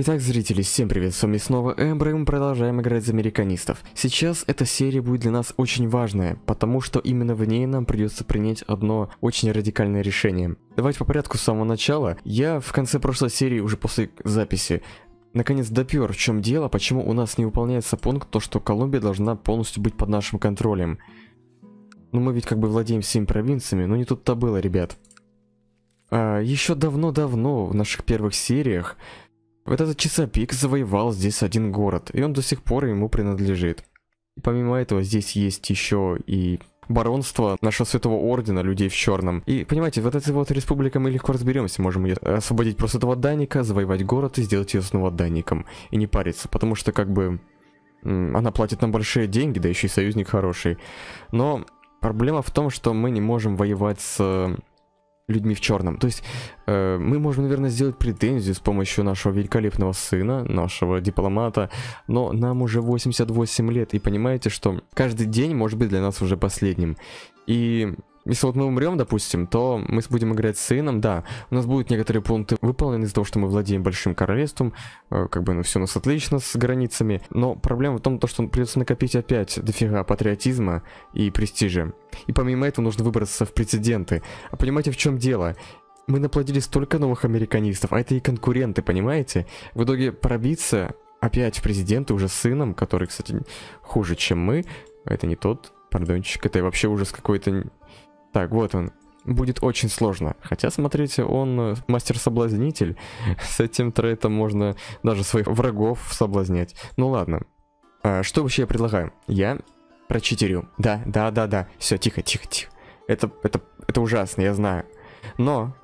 Итак, зрители, всем привет, с вами снова Эмбер, и мы продолжаем играть за американистов. Сейчас эта серия будет для нас очень важная, потому что именно в ней нам придется принять одно очень радикальное решение. Давайте по порядку с самого начала. Я в конце прошлой серии, уже после записи, наконец допер, в чем дело, почему у нас не выполняется пункт, то что Колумбия должна полностью быть под нашим контролем. Ну мы ведь как бы владеем всеми провинциями, но не тут-то было, ребят. А, еще давно-давно, в наших первых сериях, вот этот Часопик завоевал здесь один город, и он до сих пор ему принадлежит. И помимо этого здесь есть еще и баронство нашего святого ордена, людей в черном. И, понимаете, вот этой вот республикой мы легко разберемся. Можем ее освободить просто этого данника, завоевать город и сделать ее снова данником. И не париться, потому что как бы она платит нам большие деньги, да еще и союзник хороший. Но проблема в том, что мы не можем воевать с людьми в черном. То есть э, мы можем, наверное, сделать претензию с помощью нашего великолепного сына, нашего дипломата, но нам уже 88 лет, и понимаете, что каждый день может быть для нас уже последним. И если вот мы умрем, допустим, то мы будем играть с сыном, да, у нас будут некоторые пункты выполнены из-за того, что мы владеем большим королевством, э, как бы, ну, все у нас отлично с границами, но проблема в том, то, что придется накопить опять дофига патриотизма и престижа. И помимо этого нужно выбраться в прецеденты. А понимаете, в чем дело? Мы наплодили столько новых американистов, а это и конкуренты, понимаете? В итоге пробиться опять в президенты уже с сыном, который, кстати, хуже, чем мы, это не тот, пардончик, это вообще ужас какой-то так, вот он. Будет очень сложно. Хотя, смотрите, он э, мастер-соблазнитель. С этим трейтом можно даже своих врагов соблазнять. Ну ладно. А, что вообще я предлагаю? Я прочитерю. Да, да, да, да. Все, тихо, тихо, тихо. Это, это, это ужасно, я знаю. Но,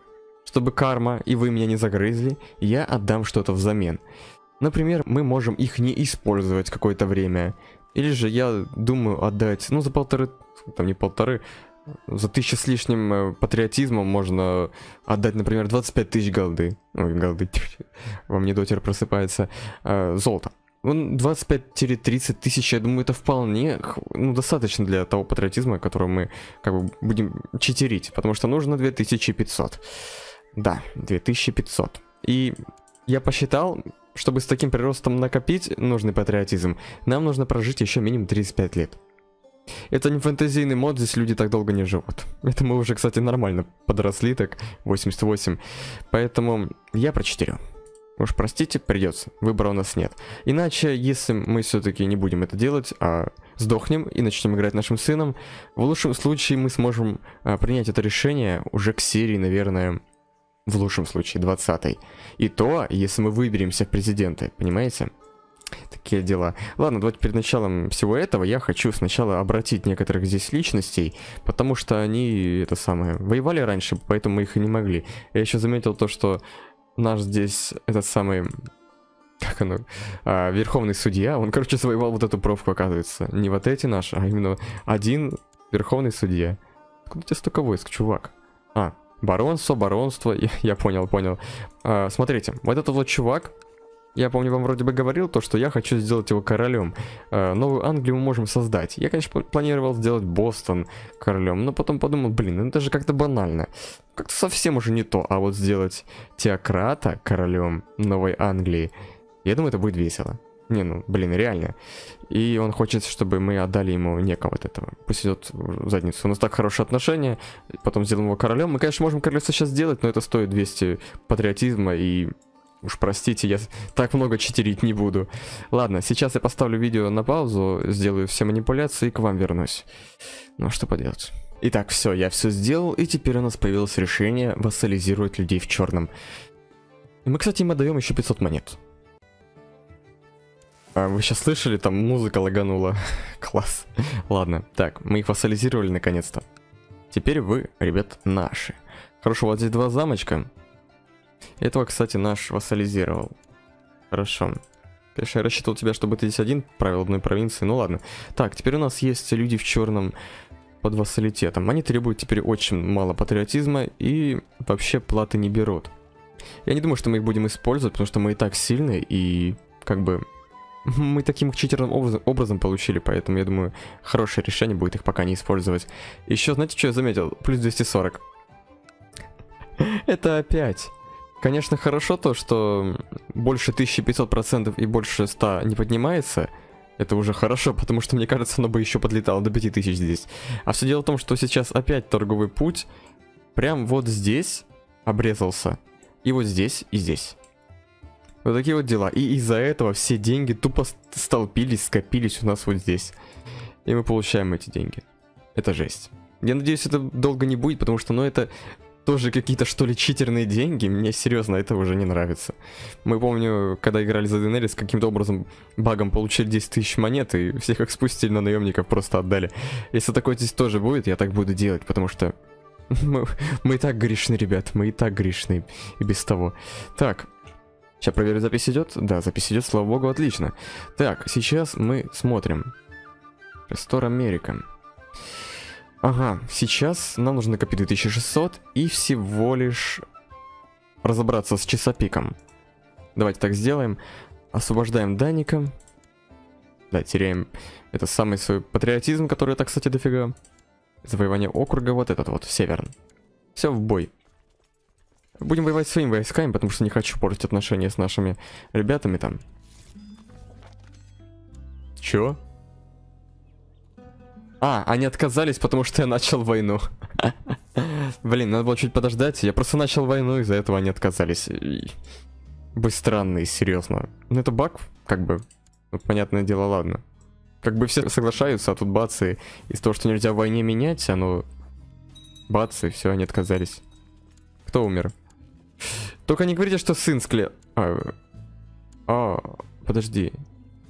чтобы карма и вы меня не загрызли, я отдам что-то взамен. Например, мы можем их не использовать какое-то время. Или же я думаю отдать, ну, за полторы, там не полторы, за тысячу с лишним э, патриотизмом можно отдать, например, 25 тысяч голды. Ой, голды. Во мне дотер просыпается. Э, золото. 25-30 тысяч, я думаю, это вполне ну, достаточно для того патриотизма, который мы как бы будем читерить, потому что нужно 2500. Да, 2500. И я посчитал, чтобы с таким приростом накопить нужный патриотизм, нам нужно прожить еще минимум 35 лет. Это не фэнтезийный мод, здесь люди так долго не живут. Это мы уже, кстати, нормально подросли, так, 88. Поэтому я прочитерю. Уж простите, придется. Выбора у нас нет. Иначе, если мы все-таки не будем это делать, а сдохнем и начнем играть нашим сыном, в лучшем случае мы сможем а, принять это решение уже к серии, наверное, в лучшем случае 20 -й. И то, если мы выберемся в президенты, понимаете? Такие дела. Ладно, давайте перед началом всего этого я хочу сначала обратить некоторых здесь личностей, потому что они, это самое, воевали раньше, поэтому мы их и не могли. Я еще заметил то, что наш здесь, этот самый, как оно, а, верховный судья, он, короче, завоевал вот эту пробку, оказывается. Не вот эти наши, а именно один верховный судья. Откуда у тебя столько войск, чувак? А, баронство, баронство, я, я понял, понял. А, смотрите, вот этот вот чувак, я помню, вам вроде бы говорил то, что я хочу сделать его королем. Э, новую Англию мы можем создать. Я, конечно, планировал сделать Бостон королем, но потом подумал, блин, ну это же как-то банально. Как-то совсем уже не то. А вот сделать Теократа королем Новой Англии, я думаю, это будет весело. Не, ну, блин, реально. И он хочет, чтобы мы отдали ему некого вот этого. Пусть идет в задницу. У нас так хорошие отношения, потом сделаем его королем. Мы, конечно, можем королевство сейчас сделать, но это стоит 200 патриотизма и Уж простите, я так много читерить не буду. Ладно, сейчас я поставлю видео на паузу, сделаю все манипуляции и к вам вернусь. Ну, что поделать. Итак, все, я все сделал, и теперь у нас появилось решение вассализировать людей в черном. Мы, кстати, им отдаем еще 500 монет. А, вы сейчас слышали, там музыка лаганула. Класс. Ладно, так, мы их вассализировали наконец-то. Теперь вы, ребят, наши. Хорошо, вот здесь два замочка. Этого, кстати, наш вассализировал. Хорошо. Конечно, я рассчитывал тебя, чтобы ты здесь один правил одной провинции. Ну ладно. Так, теперь у нас есть люди в черном под вассалитетом. Они требуют теперь очень мало патриотизма и вообще платы не берут. Я не думаю, что мы их будем использовать, потому что мы и так сильны, и как бы мы таким читерным образом, получили, поэтому я думаю, хорошее решение будет их пока не использовать. Еще, знаете, что я заметил? Плюс 240. Это опять Конечно, хорошо то, что больше 1500% и больше 100 не поднимается. Это уже хорошо, потому что, мне кажется, оно бы еще подлетало до 5000 здесь. А все дело в том, что сейчас опять торговый путь прям вот здесь обрезался. И вот здесь, и здесь. Вот такие вот дела. И из-за этого все деньги тупо столпились, скопились у нас вот здесь. И мы получаем эти деньги. Это жесть. Я надеюсь, это долго не будет, потому что, ну, это тоже какие-то, что ли, читерные деньги. Мне серьезно это уже не нравится. Мы помню, когда играли за Денерис, каким-то образом багом получили 10 тысяч монет, и всех их спустили на наемников, просто отдали. Если такое здесь тоже будет, я так буду делать, потому что мы, мы и так грешны, ребят, мы и так грешны, и без того. Так, сейчас проверю, запись идет? Да, запись идет, слава богу, отлично. Так, сейчас мы смотрим. Рестор Америка. Ага, сейчас нам нужно накопить 2600 и всего лишь разобраться с часопиком. Давайте так сделаем. Освобождаем Даника. Да, теряем это самый свой патриотизм, который это, кстати, дофига. Завоевание округа, вот этот вот, северн. Все, в бой. Будем воевать своими войсками, потому что не хочу портить отношения с нашими ребятами там. Чё? А, они отказались, потому что я начал войну. Блин, надо было чуть подождать. Я просто начал войну, из-за этого они отказались. Вы странные, серьезно. Ну это баг, как бы. Ну, понятное дело, ладно. Как бы все соглашаются, а тут бац, и из того, что нельзя в войне менять, оно... Бац, и все, они отказались. Кто умер? Только не говорите, что сын склеил. А, а, подожди.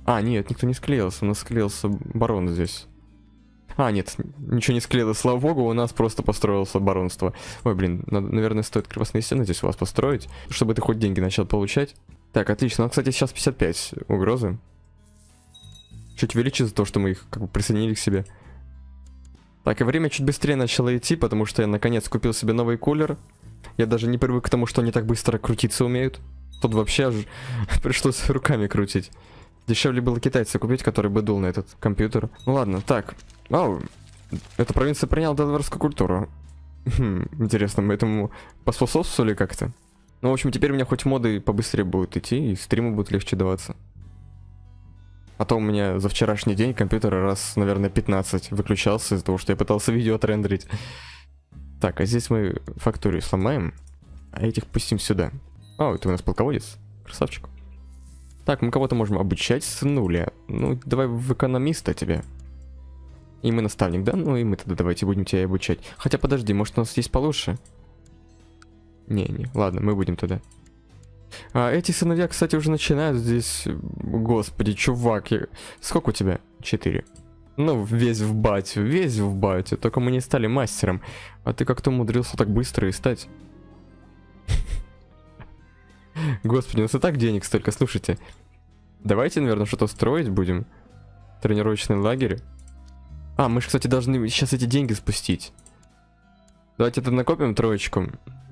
А, нет, никто не склеился, у нас склеился барон здесь. А, нет, ничего не склеилось, слава богу, у нас просто построилось баронство. Ой, блин, надо, наверное, стоит крепостные стены здесь у вас построить, чтобы ты хоть деньги начал получать. Так, отлично, ну, кстати, сейчас 55 угрозы. Чуть увеличится то, что мы их как бы присоединили к себе. Так, и время чуть быстрее начало идти, потому что я наконец купил себе новый кулер. Я даже не привык к тому, что они так быстро крутиться умеют. Тут вообще аж пришлось руками крутить. Дешевле было китайца купить, который бы дул на этот компьютер. Ну ладно, так. Ау, эта провинция приняла делаверскую культуру. Хм, интересно, мы этому поспособствовали как-то? Ну, в общем, теперь у меня хоть моды побыстрее будут идти, и стримы будут легче даваться. А то у меня за вчерашний день компьютер раз, наверное, 15 выключался из-за того, что я пытался видео отрендерить. Так, а здесь мы факторию сломаем, а этих пустим сюда. О, это у нас полководец. Красавчик. Так, мы кого-то можем обучать с нуля. Ну, давай в экономиста тебе. И мы наставник, да? Ну и мы тогда давайте будем тебя обучать. Хотя подожди, может у нас есть получше? Не-не, ладно, мы будем тогда. А эти сыновья, кстати, уже начинают здесь... Господи, чувак, я... сколько у тебя? Четыре. Ну, весь в батю, весь в батю. Только мы не стали мастером. А ты как-то умудрился так быстро и стать. Господи, у нас и так денег столько, слушайте. Давайте, наверное, что-то строить будем. Тренировочный лагерь. А, мы же, кстати, должны сейчас эти деньги спустить. Давайте это накопим троечку.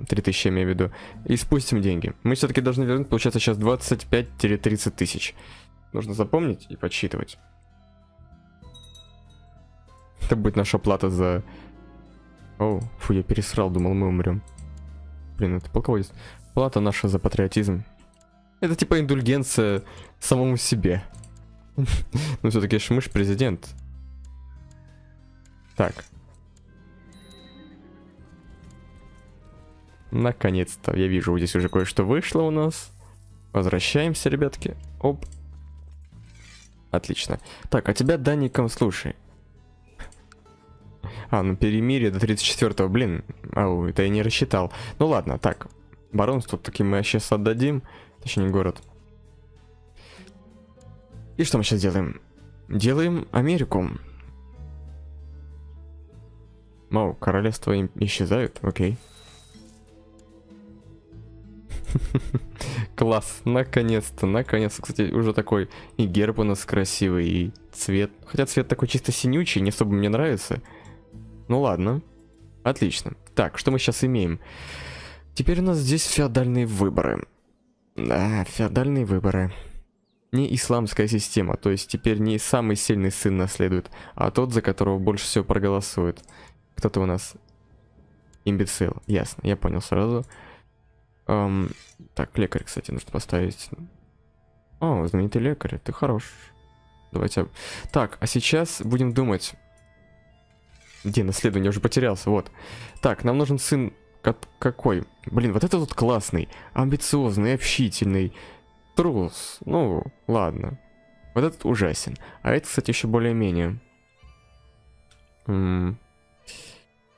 3000, я имею в виду. И спустим деньги. Мы все-таки должны вернуть, получается, сейчас 25-30 тысяч. Нужно запомнить и подсчитывать. Это будет наша плата за... О, фу, я пересрал, думал, мы умрем. Блин, это полководец. Плата наша за патриотизм. Это типа индульгенция самому себе. Ну все-таки Шмыш президент. Так. Наконец-то, я вижу, здесь уже кое-что вышло у нас. Возвращаемся, ребятки. Оп. Отлично. Так, а тебя Даником слушай. А, ну перемирие до 34-го, блин. Ау, это я не рассчитал. Ну ладно, так. Баронство таки мы сейчас отдадим. Точнее, город. И что мы сейчас делаем? Делаем Америку. Мау, королевства исчезают, окей. Класс, наконец-то, наконец-то. Кстати, уже такой и герб у нас красивый, и цвет. Хотя цвет такой чисто синючий, не особо мне нравится. Ну ладно, отлично. Так, что мы сейчас имеем? Теперь у нас здесь феодальные выборы. Да, феодальные выборы. Не исламская система, то есть теперь не самый сильный сын наследует, а тот, за которого больше всего проголосует. Кто-то у нас имбецил. Ясно, я понял сразу. Эм, так, лекарь, кстати, нужно поставить. О, знаменитый лекарь, ты хорош. Давайте. Так, а сейчас будем думать. Где наследование? уже потерялся, вот. Так, нам нужен сын какой? Блин, вот это тут классный, амбициозный, общительный. Трус. Ну, ладно. Вот этот ужасен. А это, кстати, еще более-менее. Ну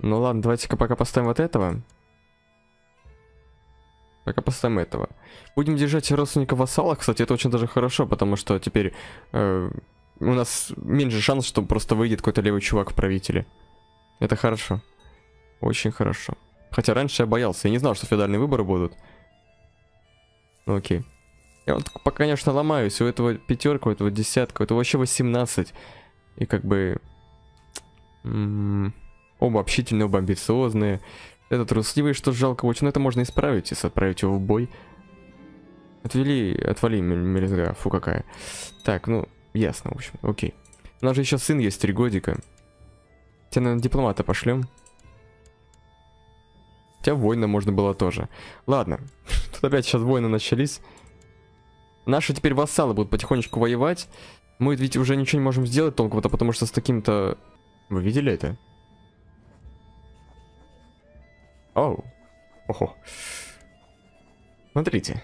ладно, давайте-ка пока поставим вот этого. Пока поставим этого. Будем держать родственника вассала. Кстати, это очень даже хорошо, потому что теперь э, у нас меньше шанс, что просто выйдет какой-то левый чувак в правителе. Это хорошо. Очень хорошо. Хотя раньше я боялся. Я не знал, что феодальные выборы будут. Ну окей. Я вот пока, конечно, ломаюсь. У этого пятерка, у этого десятка, у этого вообще 18. И как бы... М -м, оба общительные, оба амбициозные. Этот трусливый, что жалко очень, но это можно исправить, если отправить его в бой. Отвели, отвали мелизга, фу какая. Так, ну, ясно, в общем, окей. У нас же еще сын есть, три годика. Тебя, наверное, дипломата пошлем. Хотя войны можно было тоже. Ладно, тут опять сейчас войны начались. Наши теперь вассалы будут потихонечку воевать. Мы ведь уже ничего не можем сделать толком-то, потому что с таким-то... Вы видели это? Оу. Ого. Смотрите.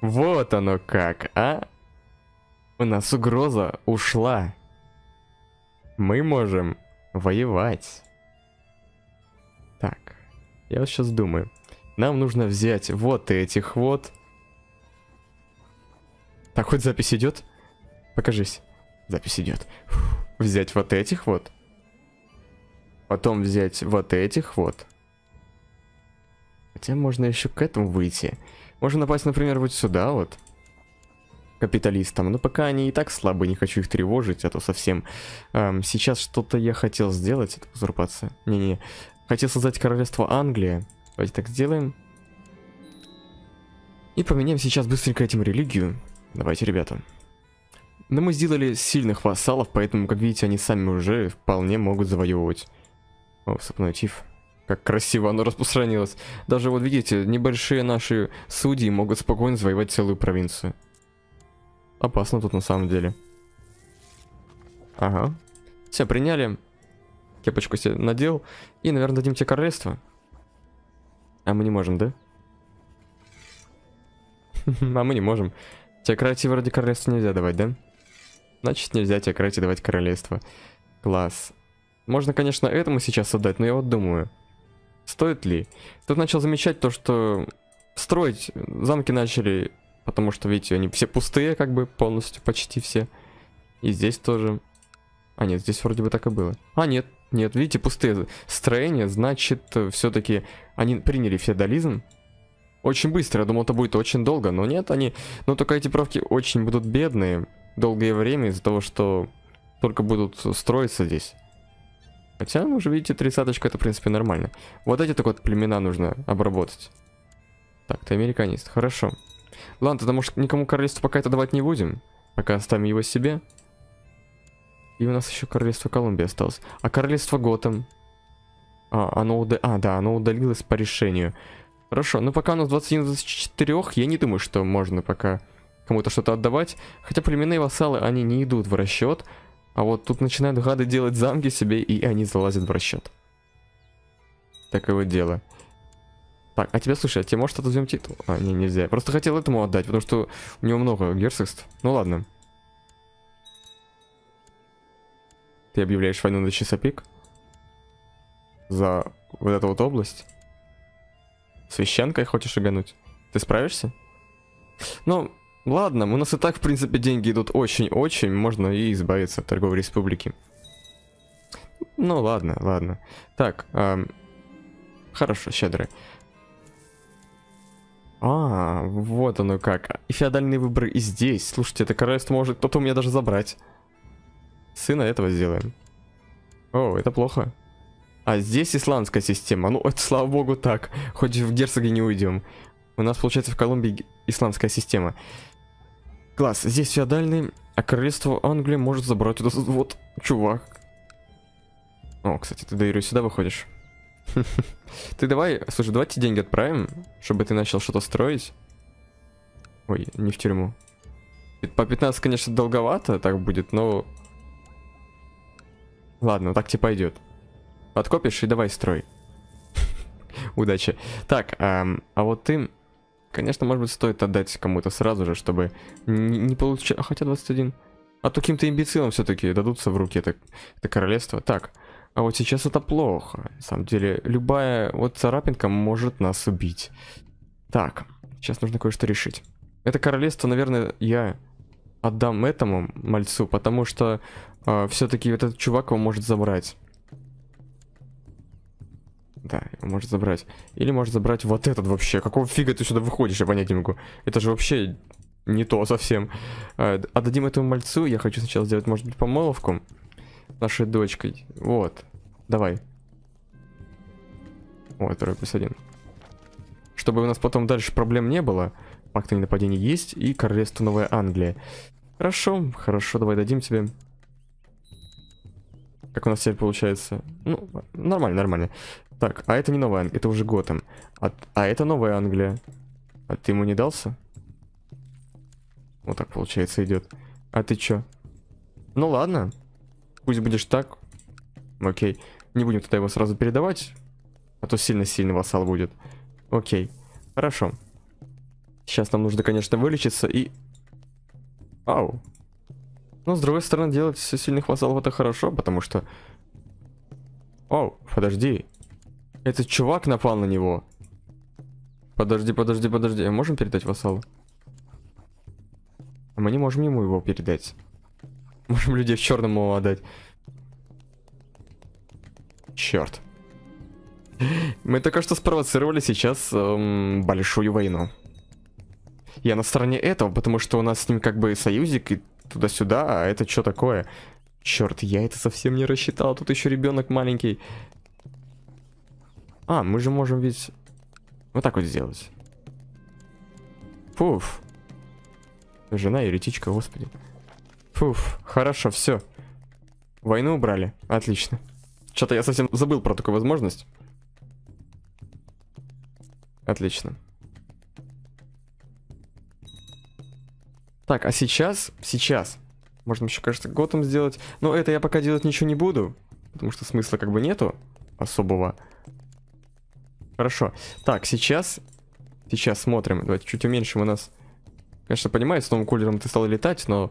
Вот оно как, а? У нас угроза ушла. Мы можем воевать. Так. Я вот сейчас думаю. Нам нужно взять вот этих вот. Так, хоть запись идет? Покажись. Запись идет. Взять вот этих вот. Потом взять вот этих вот. Хотя можно еще к этому выйти. Можно напасть, например, вот сюда вот. Капиталистам. Но пока они и так слабые, не хочу их тревожить, а то совсем. Эм, сейчас что-то я хотел сделать. Это узурпация. Не-не. Хотел создать королевство Англия. Давайте так сделаем. И поменяем сейчас быстренько этим религию. Давайте, ребята. Но мы сделали сильных вассалов, поэтому, как видите, они сами уже вполне могут завоевывать. О, сопной тиф. Как красиво оно распространилось. Даже вот видите, небольшие наши судьи могут спокойно завоевать целую провинцию. Опасно тут на самом деле. Ага. Все, приняли. Кепочку себе надел. И, наверное, дадим тебе королевство. А мы не можем, да? А мы не можем. Теократии вроде королевства нельзя давать, да? Значит, нельзя теократии давать королевство. Класс. Можно, конечно, этому сейчас отдать, но я вот думаю. Стоит ли? Тут начал замечать то, что строить замки начали, потому что, видите, они все пустые, как бы полностью, почти все. И здесь тоже. А, нет, здесь вроде бы так и было. А, нет, нет, видите, пустые строения, значит, все-таки они приняли феодализм. Очень быстро, я думал, это будет очень долго, но нет, они... Но только эти правки очень будут бедные долгое время из-за того, что только будут строиться здесь. Хотя, ну, уже видите, тридцаточка это, в принципе, нормально. Вот эти так вот племена нужно обработать. Так, ты американист, хорошо. Ладно, тогда, может, никому королевство пока это давать не будем. Пока оставим его себе. И у нас еще королевство Колумбия осталось. А королевство Готэм? А, оно уд... а, да, оно удалилось по решению. Хорошо, ну пока у нас 21 24, я не думаю, что можно пока кому-то что-то отдавать. Хотя племенные вассалы, они не идут в расчет. А вот тут начинают гады делать замки себе, и они залазят в расчет. Такое вот дело. Так, а тебя, слушай, а тебе может отозовем титул? А, не, нельзя. Я просто хотел этому отдать, потому что у него много герцогств. Ну ладно. Ты объявляешь войну на Чесопик? За вот эту вот область? Священкой хочешь шагануть? Ты справишься? Ну, Ладно, у нас и так, в принципе, деньги идут очень-очень, можно и избавиться от торговой республики. Ну, ладно, ладно. Так, эм, хорошо, щедрый. А, вот оно как. И феодальные выборы и здесь. Слушайте, это королевство может кто-то у меня даже забрать. Сына этого сделаем. О, это плохо. А здесь исландская система. Ну, это слава богу так. Хоть в герцоге не уйдем. У нас, получается, в Колумбии исламская система. Класс, здесь феодальный, а королевство Англии может забрать этот вот чувак. О, кстати, ты, Дейрю, сюда выходишь. Ты давай, слушай, давайте деньги отправим, чтобы ты начал что-то строить. Ой, не в тюрьму. По 15, конечно, долговато так будет, но... Ладно, так тебе пойдет. Подкопишь и давай строй. Удачи. Так, эм, а вот ты... Конечно, может быть, стоит отдать кому-то сразу же, чтобы не, не. А хотя 21. А то каким-то имбецилам все-таки дадутся в руки это, это королевство. Так, а вот сейчас это плохо. На самом деле, любая вот царапинка может нас убить. Так, сейчас нужно кое-что решить. Это королевство, наверное, я отдам этому мальцу, потому что э, все-таки этот чувак его может забрать. Да, может забрать. Или может забрать вот этот вообще. Какого фига ты сюда выходишь, я понять не могу. Это же вообще не то совсем. Э, отдадим этому мальцу. Я хочу сначала сделать, может быть, помолвку нашей дочкой. Вот. Давай. Вот, второй плюс один. Чтобы у нас потом дальше проблем не было. Пакт о нападении есть. И королевство Новая Англия. Хорошо, хорошо, давай дадим тебе. Как у нас теперь получается? Ну, нормально, нормально. Так, а это не Новая Англия, это уже Готэм. А, а это Новая Англия. А ты ему не дался? Вот так, получается, идет. А ты чё? Ну ладно. Пусть будешь так. Окей. Не будем тогда его сразу передавать. А то сильно-сильный вассал будет. Окей. Хорошо. Сейчас нам нужно, конечно, вылечиться и Ау. Но с другой стороны, делать сильных вассалов это хорошо, потому что... Оу, подожди. Этот чувак напал на него. Подожди, подожди, подожди. А можем передать вассалу? А мы не можем ему его передать. Можем людей в черном ему отдать. Черт. Мы только что спровоцировали сейчас эм, большую войну. Я на стороне этого, потому что у нас с ним как бы союзик и туда-сюда, а это что такое? Черт, я это совсем не рассчитал, тут еще ребенок маленький. А, мы же можем ведь вот так вот сделать. Фуф. Жена еретичка, господи. Фуф, хорошо, все. Войну убрали, отлично. Что-то я совсем забыл про такую возможность. Отлично. Так, а сейчас, сейчас, можно еще, кажется, готом сделать. Но это я пока делать ничего не буду, потому что смысла как бы нету особого. Хорошо. Так, сейчас, сейчас смотрим. Давайте чуть уменьшим у нас. Конечно, понимаю, с новым кулером ты стал летать, но...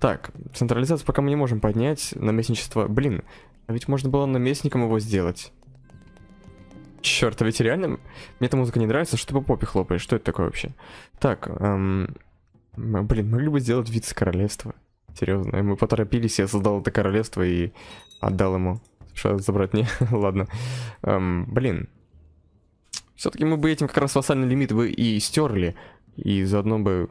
Так, централизацию пока мы не можем поднять. Наместничество... Блин, а ведь можно было наместником его сделать. Черт, а ведь реально... Мне эта музыка не нравится, что ты по попе хлопаешь. Что это такое вообще? Так, эм... Мы, блин, могли бы сделать вице-королевство. Серьезно, мы поторопились, я создал это королевство и отдал ему. Что забрать не? Ладно. Эм, блин. Все-таки мы бы этим как раз вассальный лимит бы и стерли. И заодно бы...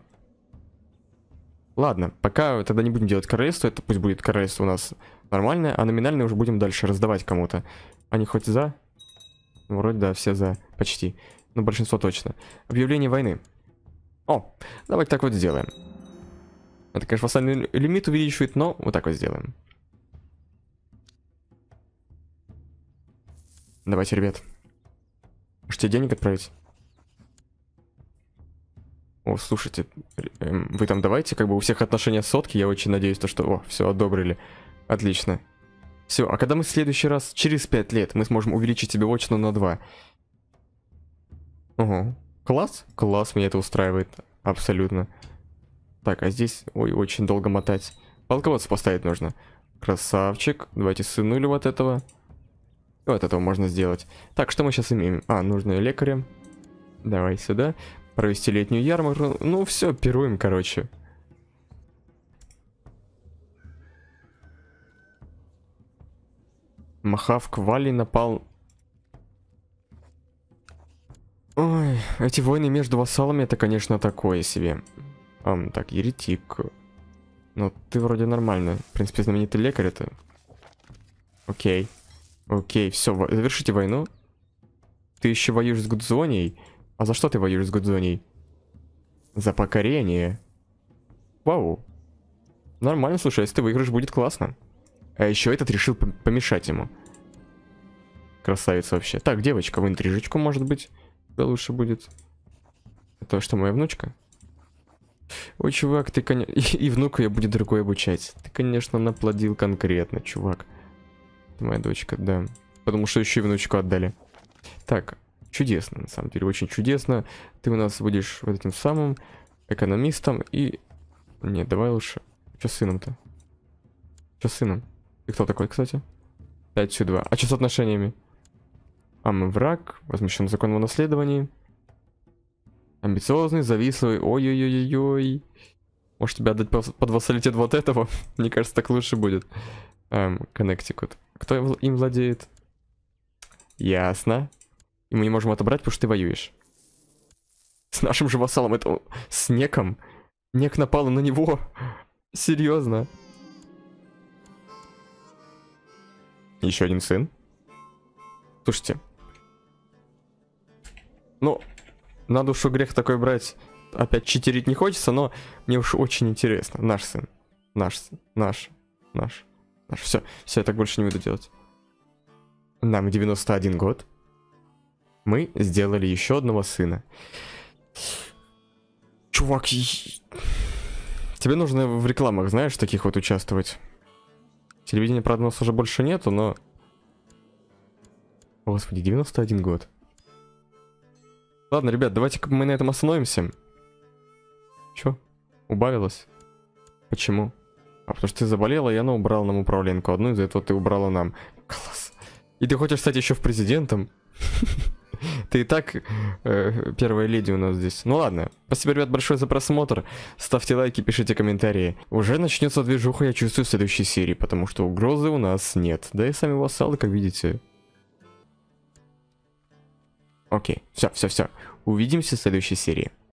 Ладно, пока тогда не будем делать королевство, это пусть будет королевство у нас нормальное, а номинальное уже будем дальше раздавать кому-то. Они хоть за? Ну, вроде да, все за, почти. Но большинство точно. Объявление войны. О, давайте так вот сделаем. Это, конечно, вассальный лимит увеличивает, но вот так вот сделаем. Давайте, ребят. Можете денег отправить? О, слушайте, эм, вы там давайте, как бы у всех отношения сотки, я очень надеюсь, то, что... О, все, одобрили. Отлично. Все, а когда мы в следующий раз, через 5 лет, мы сможем увеличить себе очно на 2. Ого. Класс? Класс, меня это устраивает. Абсолютно. Так, а здесь... Ой, очень долго мотать. Полководца поставить нужно. Красавчик. Давайте сынули вот этого. Вот этого можно сделать. Так, что мы сейчас имеем? А, нужно лекаря. Давай сюда. Провести летнюю ярмарку. Ну, все, пируем, короче. Махав Квали напал Ой, эти войны между вассалами, это, конечно, такое себе. Um, так, еретик. Ну, ты вроде нормально. В принципе, знаменитый лекарь это. Окей. Окей, все, завершите войну. Ты еще воюешь с Гудзонией? А за что ты воюешь с Гудзонией? За покорение. Вау. Нормально, слушай, если ты выиграешь, будет классно. А еще этот решил помешать ему. Красавица вообще. Так, девочка, в интрижечку, может быть, лучше будет. Это что, моя внучка? Ой, чувак, ты, конечно... И, и внуку я будет другой обучать. Ты, конечно, наплодил конкретно, чувак. Моя дочка, да. Потому что еще и внучку отдали. Так, чудесно, на самом деле, очень чудесно. Ты у нас будешь вот этим самым экономистом и... Нет, давай лучше. Что с сыном-то? Что с сыном? Ты кто такой, кстати? 5 сюда. А что с отношениями? А мы враг, возмущен закон о наследовании. Амбициозный, завистливый, ой-ой-ой-ой. Может тебя отдать под вассалитет вот этого? Мне кажется, так лучше будет. Эм, Коннектикут. Кто им владеет? Ясно. И мы не можем отобрать, потому что ты воюешь. С нашим же вассалом, это с Неком. Нек напала на него. Серьезно. Еще один сын. Слушайте. Ну, на душу грех такой брать. Опять читерить не хочется, но мне уж очень интересно. Наш сын. Наш сын. Наш. Наш. Наш. Все. Все, я так больше не буду делать. Нам 91 год. Мы сделали еще одного сына. Чувак, тебе нужно в рекламах, знаешь, таких вот участвовать. Телевидения, правда, у нас уже больше нету, но... Господи, 91 год. Ладно, ребят, давайте мы на этом остановимся. Чё? Убавилось? Почему? А потому что ты заболела, и она убрала нам управленку. Одну из этого ты убрала нам. Класс. И ты хочешь стать еще в президентом? Ты и так э, первая леди у нас здесь. Ну ладно. Спасибо, ребят, большое за просмотр. Ставьте лайки, пишите комментарии. Уже начнется движуха, я чувствую, в следующей серии, потому что угрозы у нас нет. Да и сами вассалы, как видите. Окей, все, все, все. Увидимся в следующей серии.